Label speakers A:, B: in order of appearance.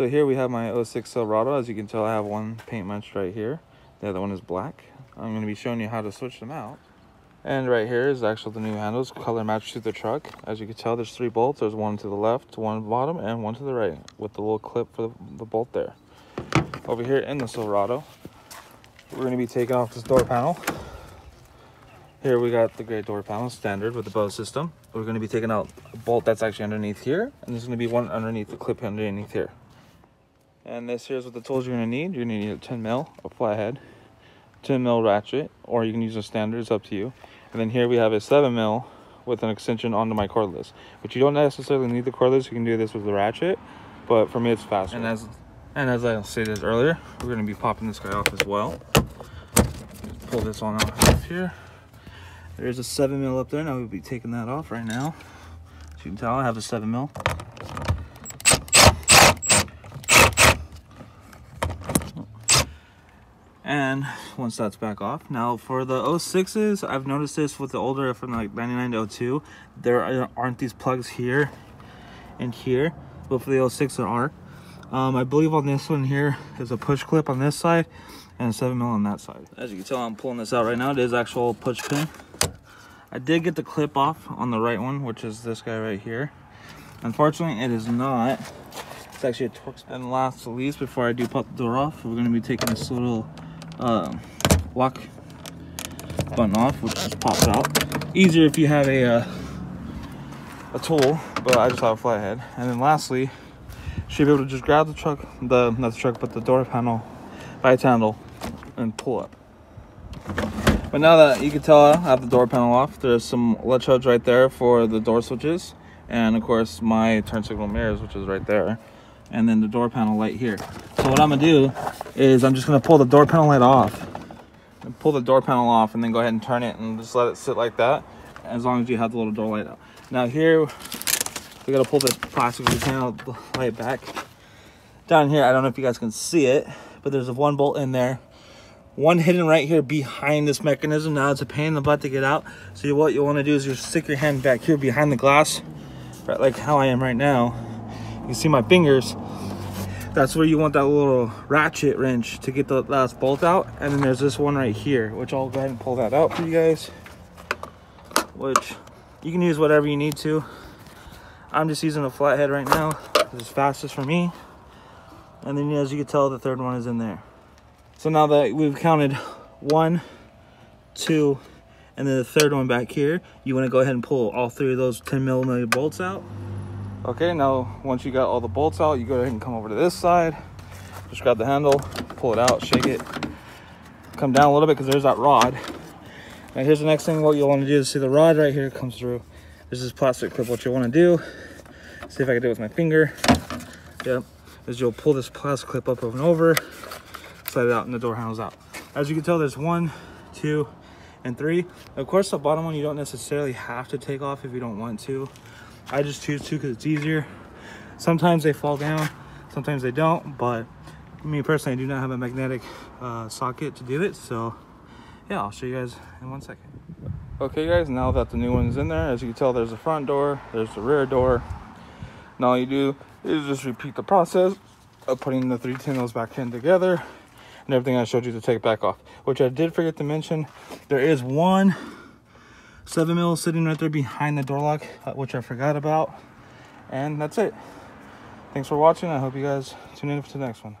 A: So here we have my 06 Silverado. As you can tell, I have one paint matched right here. The other one is black. I'm going to be showing you how to switch them out. And right here is actually the new handles, color matched to the truck. As you can tell, there's three bolts. There's one to the left, one bottom, and one to the right with the little clip for the, the bolt there. Over here in the Silverado, we're going to be taking off this door panel. Here we got the gray door panel, standard with the Bose system. We're going to be taking out a bolt that's actually underneath here, and there's going to be one underneath the clip underneath here. And this here's what the tools you're to need. You're to need a 10 mil, a flathead, 10 mil ratchet, or you can use a standard, it's up to you. And then here we have a 7 mil with an extension onto my cordless, But you don't necessarily need the cordless. You can do this with the ratchet, but for me it's faster. And as and as I stated earlier, we're going to be popping this guy off as well. Just pull this one off here. There's a 7 mil up there. Now we'll be taking that off right now. As you can tell, I have a 7 mil. And once that's back off now for the 06s i've noticed this with the older from like 99 to 02 there aren't these plugs here and here but for the 06 there are. Um, i believe on this one here is a push clip on this side and a 7 mil on that side. As you can tell i'm pulling this out right now it is actual push pin. I did get the clip off on the right one which is this guy right here. Unfortunately it is not. It's actually a Torx. And last but least, before I do pop the door off, we're gonna be taking this little uh, lock button off, which just pops out. Easier if you have a uh, a tool, but I just have a flathead. And then lastly, should be able to just grab the truck, the not the truck, but the door panel by its handle and pull it. But now that you can tell I have the door panel off, there's some electrodes right there for the door switches. And of course my turn signal mirrors, which is right there and then the door panel light here. What I'm gonna do is I'm just gonna pull the door panel light off pull the door panel off and then go ahead and turn it and just let it sit like that as long as you have the little door light out. Now here, we gotta pull the plastic panel light back. Down here, I don't know if you guys can see it, but there's a one bolt in there. One hidden right here behind this mechanism. Now it's a pain in the butt to get out. So what you wanna do is just stick your hand back here behind the glass, right like how I am right now you see my fingers that's where you want that little ratchet wrench to get the last bolt out. And then there's this one right here which i'll go ahead and pull that out for you guys which you can use whatever you need to. I'm just using a flathead right now. It's fastest for me. And then as you can tell the third one is in there. So now that we've counted one two and then the third one back here you want to go ahead and pull all three of those 10 millimeter bolts out Okay, now once you got all the bolts out, you go ahead and come over to this side. Just grab the handle, pull it out, shake it, come down a little bit because there's that rod. And here's the next thing what you'll want to do is see the rod right here comes through. There's this plastic clip. What you want to do, see if I can do it with my finger. Yep, is you'll pull this plastic clip up and over, slide it out, and the door handle's out. As you can tell, there's one, two, and three. Of course, the bottom one you don't necessarily have to take off if you don't want to. I just choose to because it's easier. Sometimes they fall down, sometimes they don't, but me personally, I do not have a magnetic uh, socket to do it. So yeah, I'll show you guys in one second. Okay guys, now that the new one's in there, as you can tell, there's the front door, there's the rear door. Now all you do is just repeat the process of putting the three tendrils back in together and everything I showed you to take it back off. Which I did forget to mention, there is one 7 mil sitting right there behind the door lock, uh, which I forgot about. And that's it. Thanks for watching. I hope you guys tune in for the next one.